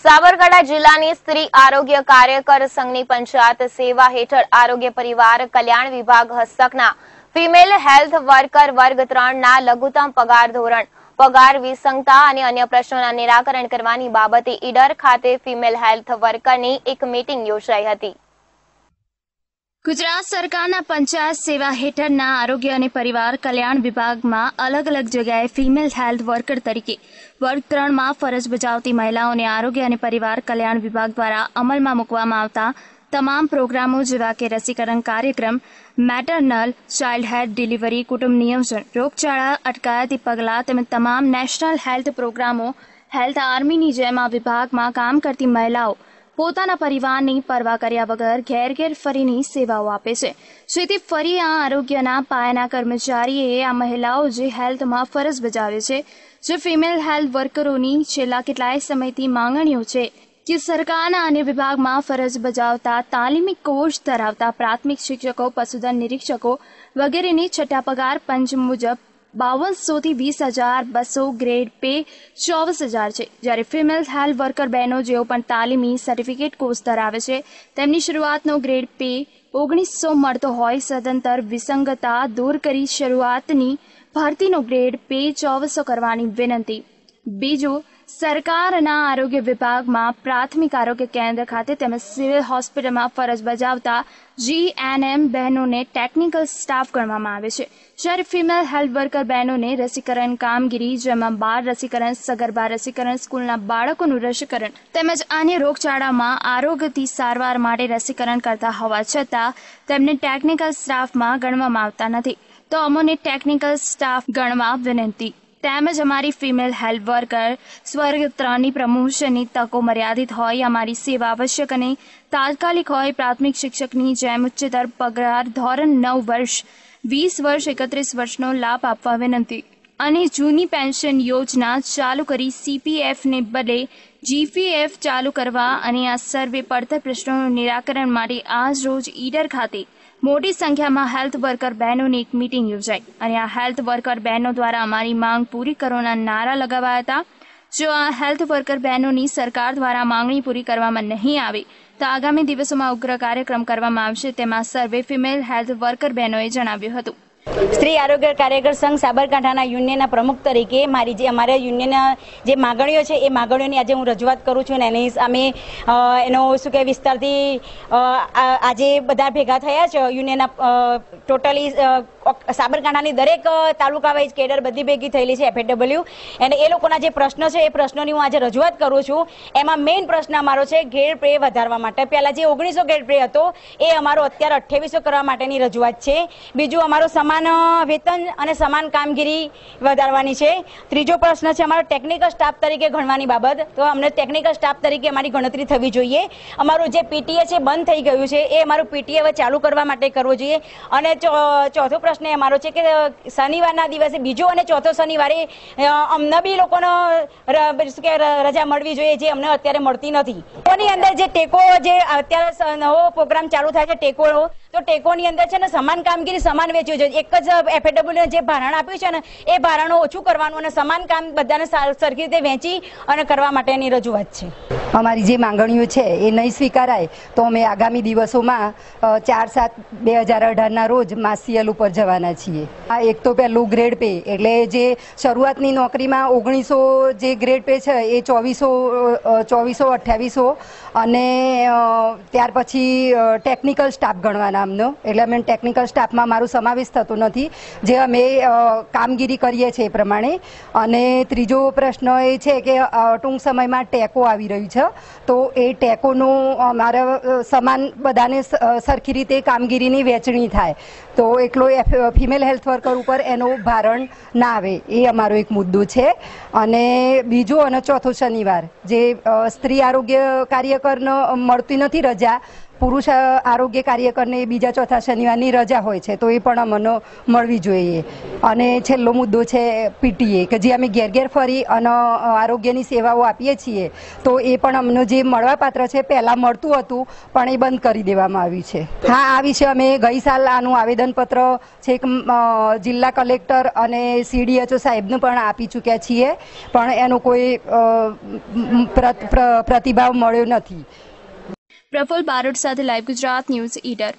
સાબરકાંઠા જિલ્લાની સ્ત્રી આરોગ્ય કાર્યકર સંઘની પંચાયત સેવા હેઠળ આરોગ્ય પરિવાર કલ્યાણ વિભાગ હસ્તકના ફિમેલ હેલ્થ વર્કર વર્ગ ત્રણના લઘુત્તમ પગાર ધોરણ, પગાર વિસંગતા અને અન્ય પ્રશ્નોના નિરાકરણ કરવાની બાબતે ઈડર ખાતે ફિમેલ હેલ્થ વર્કરની એક મીટિંગ યોજાઈ હતી. ગુજરાત સરકારના પંચાયત સેવા હેઠળના આરોગ્ય અને પરિવાર કલ્યાણ વિભાગમાં અલગ અલગ જગ્યાએ ફિમેલ હેલ્થ વર્કર તરીકે વર્ગ ત્રણમાં ફરજ બજાવતી મહિલાઓને આરોગ્ય અને પરિવાર કલ્યાણ વિભાગ દ્વારા અમલમાં મૂકવામાં આવતા તમામ પ્રોગ્રામો જેવા કે રસીકરણ કાર્યક્રમ, મેટરનલ, ચાઇલ્ડ હેલ્થ ડિલિવરી, કુટુંબ નિયોજન, રોગચાળા, અટકાયતી પગલાં તેમજ તમામ નેશનલ હેલ્થ પ્રોગ્રામો હેલ્થ આર્મીની જેમ આ વિભાગમાં કામ કરતી મહિલાઓ પોતાના પરિવારની પરવા કર્યા વગર ઘેર ઘેર ફરીની સેવાઓ આપે છે. જેથી ફરી આ આરોગ્યના પાયાના કર્મચારીએ આ મહિલાઓ જે હેલ્થમાં ફરજ બજાવે છે, જે ફિમેલ હેલ્થ વર્કરોની છેલ્લા કેટલાય સમયથી માંગણીઓ છે કે સરકારના અન્ય વિભાગમાં ફરજ બજાવતા તાલીમી કોર્સ ધરાવતા પ્રાથમિક શિક્ષકો, પશુધન નિરીક્ષકો વગેરેની છઠ્ઠા પગાર પંચ મુજબ બાવનસોથી વીસ હજાર બસો ગ્રેડ પે ચોવીસ હજાર છે. જ્યારે ફિમેલ હેલ્થ વર્કર બહેનો જેઓ પણ તાલીમી સર્ટિફિકેટ કોર્સ ધરાવે છે, તેમની શરૂઆતનો ગ્રેડ પે ઓગણીસો મળતો હોય સદંતર વિસંગતા દૂર કરી શરૂઆતની ભરતીનો ગ્રેડ પે ચોવીસો કરવાની વિનંતી. બીજું સરકારના આરોગ્ય વિભાગમાં પ્રાથમિક આરોગ્ય કેન્દ્ર ખાતે તેમજ સિવિલ હોસ્પિટલમાં ફરજ બજાવતા જીએનએમ બહેનોને ટેકનિકલ સ્ટાફ ગણવામાં આવે છે. જ્યારે ફિમેલ હેલ્થ વર્કર બહેનોને રસીકરણ કામગીરી, જેમાં બાળ રસીકરણ, સગર્ભા રસીકરણ, સ્કૂલના બાળકોનું રસીકરણ તેમજ અન્ય રોગચાળામાં આરોગ્યથી સારવાર માટે રસીકરણ કરતા હોવા છતાં તેમને ટેકનિકલ સ્ટાફમાં ગણવામાં આવતા નથી. તો અમોને ટેકનિકલ સ્ટાફ ગણવા વિનંતી. તેમજ અમારી ફિમેલ હેલ્થ વર્કર સ્વર્ગ ત્રણની પ્રમોશનની તકો મર્યાદિત હોય, અમારી સેવા આવશ્યક અને તાત્કાલિક હોય, પ્રાથમિક શિક્ષકની જેમ ઉચ્ચતર પગાર ધોરણ નવ વર્ષ, વીસ વર્ષ, એકત્રીસ વર્ષનો લાભ આપવા વિનંતી. અને જૂની પેન્શન યોજના ચાલુ કરી સીપીએફને બદલે જીપીએફ ચાલુ કરવા અને આ સર્વે પડતર પ્રશ્નોનું નિરાકરણ માટે આજ રોજ ઈડર ખાતે મોટી સંખ્યામાં હેલ્થ વર્કર બહેનોની એક મીટિંગ યોજાઈ અને આ હેલ્થ વર્કર બહેનો દ્વારા અમારી માંગ પૂરી કરવાના નારા લગાવાયા હતા. જો આ હેલ્થ વર્કર બહેનોની સરકાર દ્વારા માંગણી પૂરી કરવામાં નહીં આવે, તો આગામી દિવસોમાં ઉગ્ર કાર્યક્રમ કરવામાં આવશે, તેમાં સર્વે ફિમેલ હેલ્થ વર્કર બહેનોએ જણાવ્યું હતું. સ્ત્રી આરોગ્ય કાર્યકર સંઘ સાબરકાંઠાના યુનિયનના પ્રમુખ તરીકે મારી જે અમારા યુનિયનના જે માગણીઓ છે, એ માગણીઓની આજે હું રજૂઆત કરું છું અને એની સામે એનો શું કે વિસ્તારથી આજે બધા ભેગા થયા છે યુનિયનના ટોટલી સાબરકાંઠાની દરેક તાલુકા વાઇઝ કેડર બધી ભેગી થયેલી છે એફએડબલ્યુ અને એ લોકોના જે પ્રશ્ન છે, એ પ્રશ્નોની હું આજે રજૂઆત કરું છું. એમાં મેઇન પ્રશ્ન અમારો છે, ઘેર પ્રે વધારવા માટે. પહેલા જે ઓગણીસો ઘેર પ્રે હતો, એ અમારો અત્યારે અઠ્યાવીસો કરવા માટેની રજૂઆત છે. બીજું અમારો સમાન વેતન અને સમાન કામગીરી વધારવાની છે. ત્રીજો પ્રશ્ન છે, અમારો ટેકનિકલ સ્ટાફ તરીકે ગણવાની બાબત. તો અમને ટેકનિકલ સ્ટાફ તરીકે અમારી ગણતરી થવી જોઈએ. અમારું જે પીટીએ છે, બંધ થઈ ગયું છે. એ અમારું પીટીએ હવે ચાલુ કરવા માટે કરવું જોઈએ. અને ચોથો પ્રશ્ન એ અમારો છે કે શનિવારના દિવસે બીજો અને ચોથો શનિવારે અમને બી લોકોનો રજા મળવી જોઈએ જે અમને અત્યારે મળતી નથી. કોની અંદર જે ટેકો જે અત્યારે નવો પ્રોગ્રામ ચાલુ થાય છે ટેકોનો તો ટેકોની અંદર છે ને સમાન કામગીરી સમાન વેચવી જોઈએ. એક જ એફએડબ્લ્યુ જે ભારણ આપ્યું છે ને, એ ભારણો ઓછું કરવાનું અને સમાન કામ બધાને સાર- સરખી રીતે વેચી અને કરવા માટેની રજૂઆત છે. અમારી જે માંગણીઓ છે, એ નહીં સ્વીકારાય તો અમે આગામી દિવસોમાં ચાર સાત બે હજાર અઢારના રોજ માસિયલ ઉપર જવાના છીએ. આ એક તો પહેલું ગ્રેડ પે, એટલે જે શરૂઆતની નોકરીમાં ઓગણીસો જે ગ્રેડ પે છે, એ ચોવીસો ચોવીસો અઠ્યાવીસો અને ત્યાર પછી ટેકનિકલ સ્ટાફ ગણવાના અમનો એટલે અમે ટેકનિકલ સ્ટાફમાં મારો સમાવેશ થતો નથી. જે અમે કામગીરી કરીએ છીએ એ પ્રમાણે. અને ત્રીજો પ્રશ્ન એ છે કે ટૂંક સમયમાં ટેકો આવી રહ્યું છે. તો એ ટેકોનું મારા સમાન બધાને સરખી રીતે કામગીરીની વહેંચણી થાય. તો એટલો ફિમેલ હેલ્થ વર્કર ઉપર એનો ભારણ ના આવે. એ અમારો એક મુદ્દો છે. અને બીજો અને ચોથો શનિવાર, જે સ્ત્રી આરોગ્ય કાર્યકરને મળતી નથી રજા પુરુષ આરોગ્ય કાર્યકરને બીજા ચોથા શનિવારની રજા હોય છે, તો એ પણ અમને મળવી જોઈએ. અને છેલ્લો મુદ્દો છે પીટીએ, કે જે અમે ઘેર ઘેર ફરી અને આરોગ્યની સેવાઓ આપીએ છીએ, તો એ પણ અમને જે મળવાપાત્ર છે પહેલાં મળતું હતું, પણ એ બંધ કરી દેવામાં આવ્યું છે. હા આ વિશે અમે ગઈ સાલ આનું આવેદનપત્ર છેક જિલ્લા કલેક્ટર અને સીડીએચઓ સાહેબને પણ આપી ચૂક્યા છીએ, પણ એનો કોઈ પ્રતિભાવ મળ્યો નથી. પ્રફુલ બારોટ સાથે લાઈવ ગુજરાત ન્યૂઝ ઈડર.